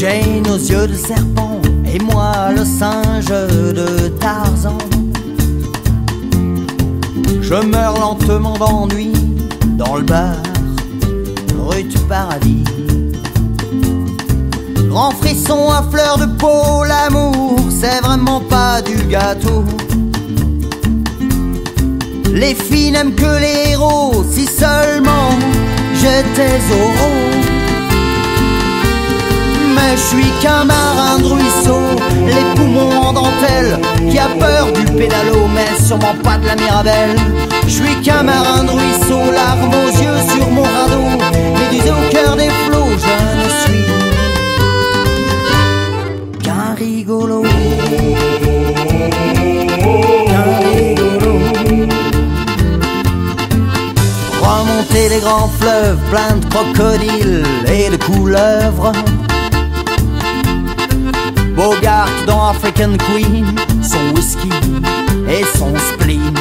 Jane aux yeux de serpent et moi le singe de Tarzan. Je meurs lentement d'ennui dans le bar, rue du paradis. Grand frisson à fleur de peau, l'amour, c'est vraiment pas du gâteau. Les filles n'aiment que les héros, si seulement j'étais. Mais je suis qu'un marin de ruisseau, les poumons en dentelle, qui a peur du pédalo, mais sûrement pas de la Mirabelle. Je suis qu'un marin de ruisseau, larmes aux yeux sur mon radeau, médusé au cœur des flots, je ne suis qu'un rigolo. Remonter les grands fleuves pleins de crocodiles et de couleuvres. Bogart dans African Queen, son whisky et son spleen.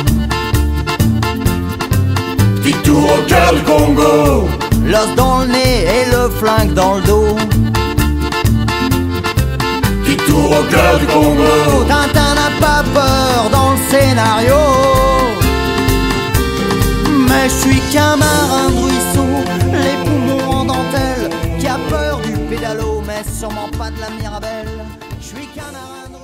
Tour au cœur du Congo. L'os dans le nez et le flingue dans le dos. Tour au cœur du Congo. Tintin n'a pas peur dans le scénario. Mais je suis qu'un marin de ruisseau, les poumons en dentelle, qui a peur du pédalo, mais sûrement pas de la Mirabelle. Je suis qu'un